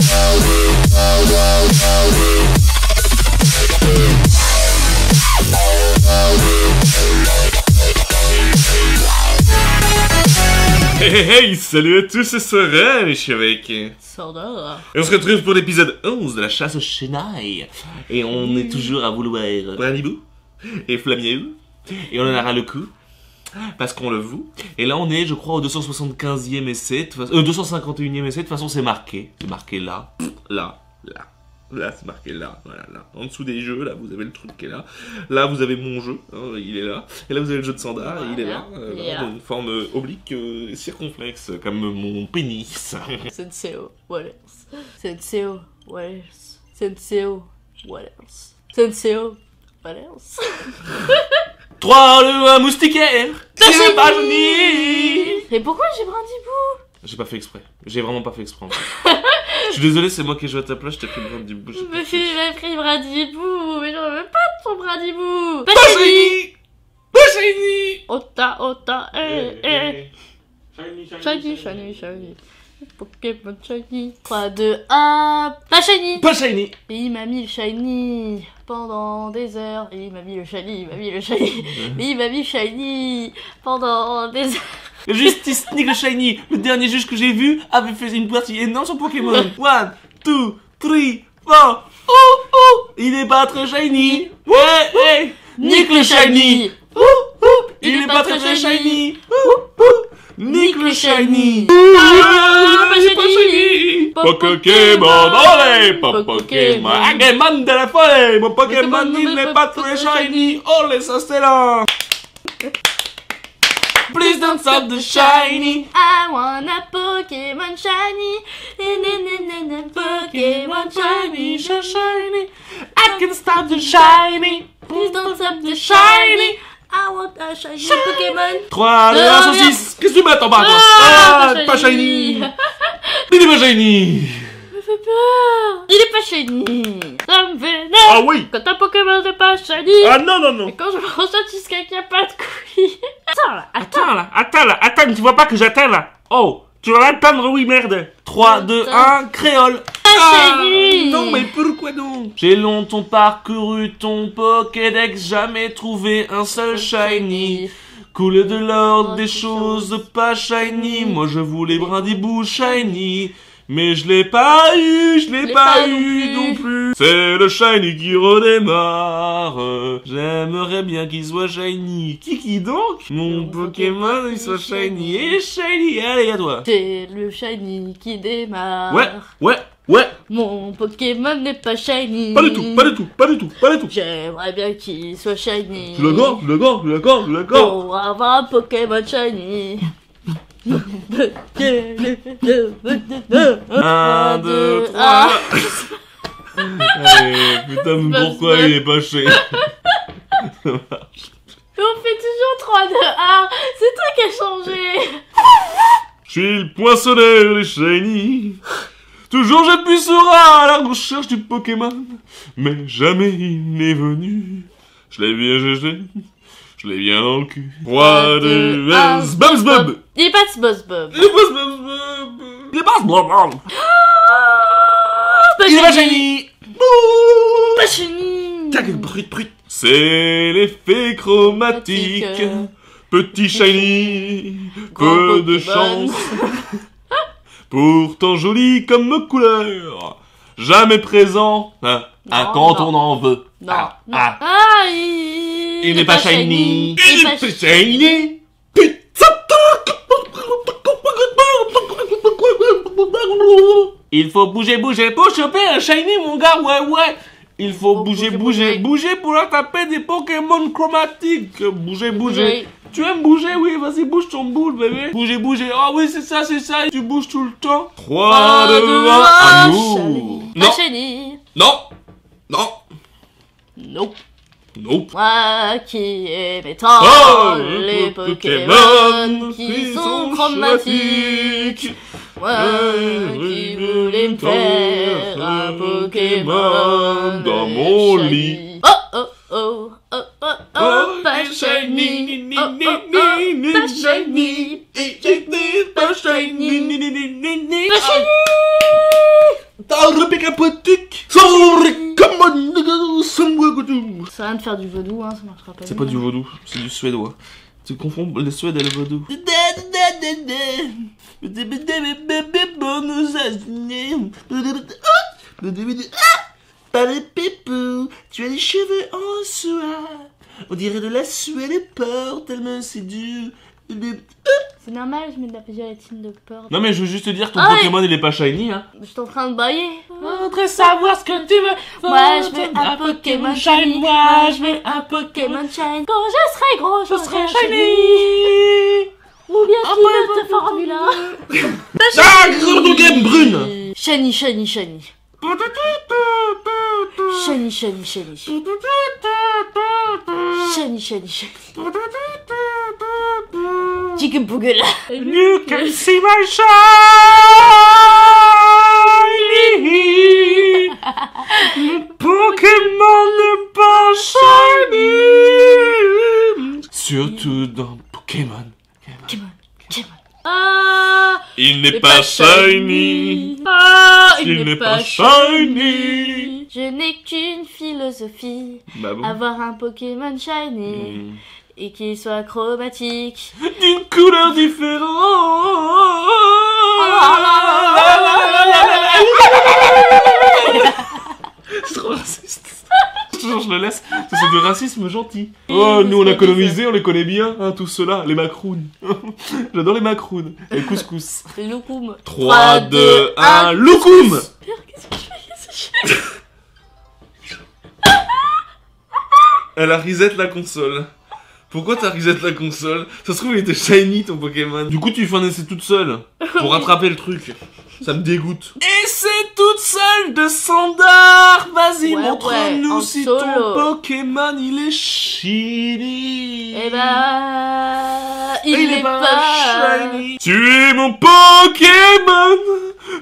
Hey hey hey, salut à tous, c'est Sora, je suis avec... Et Sora. on se retrouve pour l'épisode 11 de la chasse aux chenailles. Et on est toujours à vouloir Branibou et Flamiaou. Et on en aura le coup. Parce qu'on le voue. Et là, on est, je crois, au 275e essai. façon- Euh, 251e essai. De toute façon, c'est marqué. C'est marqué là. Là. Là. Là, c'est marqué là. Voilà, là. En dessous des jeux, là, vous avez le truc qui est là. Là, vous avez mon jeu. hein, il est là. Et là, vous avez le jeu de Sandar. il est là. Voilà, euh, il est là. Une forme euh, oblique, euh, circonflexe, comme mon pénis. Senseo, what else? Senseo, what else? Senseo, what else? Senseo, what else? 3, 2, 1, moustiquaire C'est pas joli Et pourquoi j'ai brindibou J'ai pas fait exprès. J'ai vraiment pas fait exprès. en fait. Je suis désolé, c'est moi qui ai joué à ta place, je t'ai pris le bout. Je me suis j'ai pris brindibou, mais j'en veux pas de ton brindibou. Pas Pas shiny shiny Pas shiny Ota, ota, eh, eh. Shiny, shiny, shiny. Pokémon shiny. 3, 2, 1. Pas shiny Pas shiny Et il m'a mis le shiny pendant des heures. Et il m'a mis le shiny, il m'a mis le shiny. Et il m'a mis shiny. Pendant des heures. Justice Nick le shiny. Le dernier juge que j'ai vu avait fait une partie énorme sur Pokémon. 1, 2, 3, 4 Oh oh Il est pas très shiny. Ouais, ouais. Nick le shiny. Ouh, ouh, Il est pas très très shiny. Ouh, ouh, Nick le shiny. Ah, pas est pas shiny. Pas Pokémon, olé Pas Pokémon. Pokémon. De la folie Mon Pokémon il n'est pas très shiny. Olé ça c'est là. Please don't stop the shiny. I want a Pokémon shiny. Na, na, na, na, na, Pokémon shiny. shiny I can stop the shiny. Please don't stop the shiny. A shiny Pokémon. 3, 2, 1, Ah, 106 Qu'est-ce que tu mets en bas toi Ah, Ah, pas shiny Il est pas shiny fait peur. Il est pas shiny. Ça me vénère. Ah oui Quand un Pokémon n'est pas shiny. Ah non non non Et quand je me ressens jusqu'à qu'il n'y a pas de couilles. Attends là, attends. Attends là, attends là, attends, tu vois pas que j'atteins là Oh Tu vas attendre, oui merde. 3, 2, Attends. 1, créole. Ah, shiny. Non mais pourquoi donc? J'ai longtemps parcouru ton Pokédex, jamais trouvé un seul shiny. Couler de l'or, des choses pas shiny. Moi je voulais brindibou shiny mais je l'ai pas eu, je l'ai pas, eu non plus. C'est le shiny qui redémarre. J'aimerais bien qu'il soit shiny. Kiki donc? Mon Mon Pokémon Pokémon il soit shiny. Et shiny, allez à toi. C'est le shiny qui démarre. Ouais, ouais, ouais. Mon Pokémon n'est pas shiny. Pas du tout, pas du tout, pas du tout, pas du tout. J'aimerais bien qu'il soit shiny. Je suis d'accord, je suis d'accord, je d'accord, je d'accord. Pour avoir un Pokémon shiny. Un, deux, ah. trois. Allez, putain, mais pourquoi il est pas chez On fait toujours 3, 2, 1. C'est toi qui as changé. Je suis le poinçonneur des shiny. Toujours j'appuie sur A à la recherche du Pokémon. Mais jamais il n'est venu. Je l'ai bien, l'ai. Je l'ai bien dans le cul. 3, 2, 1, Bubs Bub. Il est pas Boss Bob. Il est pas Bubs Bub. Il est pas Bub. Pas Il est pas shiny. shiny. Pas shiny. Tac, brut, brut. C'est l'effet chromatique. Petit shiny, peu de chance. Pourtant joli comme couleur. Jamais présent, hein, Non, quand on en veut. Non, Ah, non. ah. Ah, il, n'est pas shiny. Il n'est pas shiny. Il faut bouger, bouger pour choper un shiny, mon gars, ouais, ouais. Il faut Faut bouger, bouger, bouger, bouger. pour attraper des Pokémon chromatiques. Bouger, bouger. Tu aimes bouger, oui, vas-y, bouge ton boule, bébé. Bouger, bouger. Ah oui, c'est ça, c'est ça. Tu bouges tout le temps. 3, Pas 2, de 1, ah, amour. shiny. Non, shiny. non, non, Nope. non. Moi qui aimais tant Oh, les Pokémon Pokémon qui sont chromatiques. Moi qui voulais me faire un Pokémon dans mon lit. Oh oh oh de faire du vaudou, hein, ça marchera pas. C'est pas du vaudou, c'est du suédois. Tu confonds le suède et le vaudou. Pas pépou, tu as les cheveux en soie. On dirait de la suède et porc, tellement c'est dur. C'est normal, je mets de la gélatine de peur. Non mais je veux juste te dire que ton Ah ouais. Pokémon il est pas shiny hein. Je suis en train de bailler. Voudrais savoir ce que tu veux. Moi je veux un Pokémon shiny. Moi je veux un Pokémon shiny. Quand je serai gros, je, serai shiny. Ou bien Ah, qui bah, veut te formula. Ah, gros game brune Shiny, shiny, shiny. Shiny, shiny, shiny. Shiny, shiny, shiny. Chicken Poogle. You can see my shiny Mon Pokémon n'est pas shiny Surtout dans Pokémon. Pokémon, Pokémon. Ah, Il n'est pas shiny. Ah, Il n'est pas shiny. Je n'ai qu'une philosophie. Bah bon. Avoir un Pokémon shiny Hmm. et qu'il soit chromatique. D'une couleur différente. C'est trop raciste. Genre, je le laisse. Ça, c'est du racisme gentil. Oh, nous on a colonisé, on les connaît bien, hein, tous ceux-là, les macrounes. J'adore les macrounes. Et couscous. C'est Loukoum. 3, 2, 1, loukoum Elle a reset la console. Pourquoi t'as reset la console? Ça se trouve, il était shiny ton Pokémon. Du coup, tu fais un essai toute seule pour rattraper le truc. Ça me dégoûte. C'est toute seule de Sandar Vas-y, montre-nous si ton Pokémon, il est shiny. Eh bah... Il, il est, pas, shiny. Tu es mon Pokémon.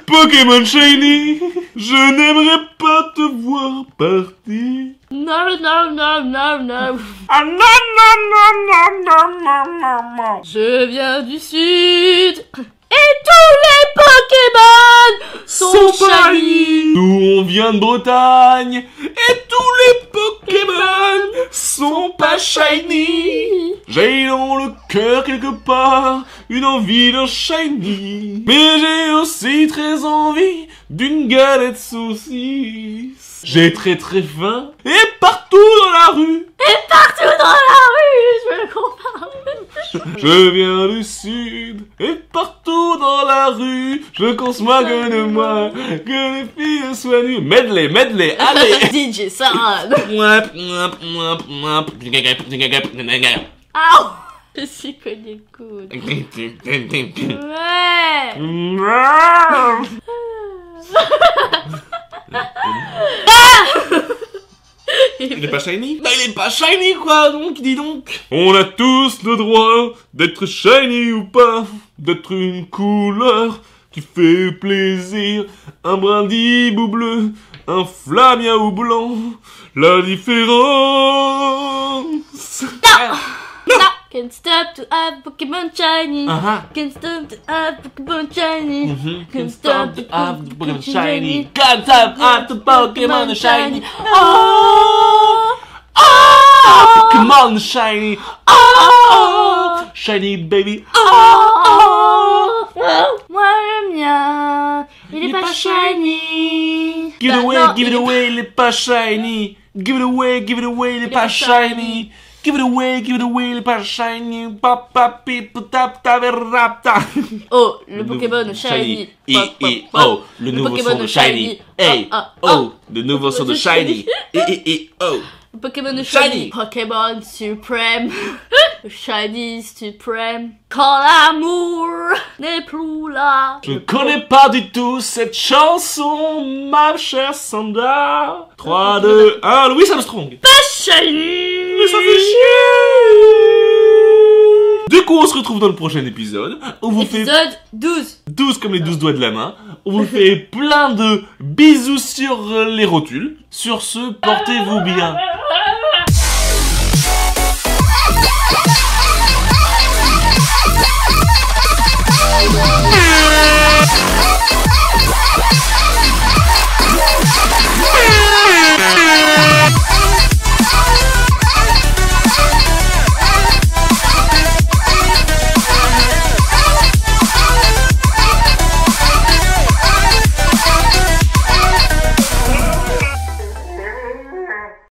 Pokémon shiny. Je n'aimerais pas te voir partir. Non, non, non, non, non. Ah non, non, non, non, non, non, non, non. Je viens du sud. Et sont. Nous on vient de Bretagne et tous les Pokémon sont pas shiny. J'ai dans le cœur quelque part une envie d'un shiny. Mais j'ai aussi très envie d'une galette saucisse. J'ai très très faim et partout dans la rue. Partout dans la rue, je veux qu'on parle. Je viens du sud et partout dans la rue, je moi que de moi que les filles soient nues. Medley, medley, allez. DJ Sarah. Aouh Je suis connu le coude. Ouais Il est pas shiny Bah il est pas shiny quoi donc, dis donc. On a tous le droit d'être shiny ou pas, d'être une couleur qui fait plaisir, un brindille ou bleu, un flamia ou blanc, la différence Can't stop to have Pokemon shiny. Uh-huh. Ah Can't stop to have Pokemon shiny. Mhm. Can't stop to have Pokemon shiny. Can't stop have the Pokemon shiny. Oh, Oh, come on, shiny. Oh, shiny baby. oh, Moi le mien, il est pas shiny. Give it away, give it away, il est pas shiny. Give it away, give it away, il est pas shiny. Give it away, give it away, est pas shiny. Papa, pip, tap. Oh, le Pokémon shiny. Pop, I, pop. oh, le nouveau Pokémon son de Shiny. Hey, Ah, ah, oh, le nouveau son de Shiny. Oh. Le Pokémon Shiny. shiny. Pokémon suprême. shiny suprême. Quand l'amour n'est plus là. Je connais pas du tout cette chanson, ma chère Sandra. 3, 2, 1, Louis Armstrong. Shiny. Mais ça fait chier Du coup, on se retrouve dans le prochain épisode. On vous fait Épisode 12. 12 comme les 12 doigts de la main. On vous fait plein de bisous sur les rotules. Sur ce, portez-vous bien.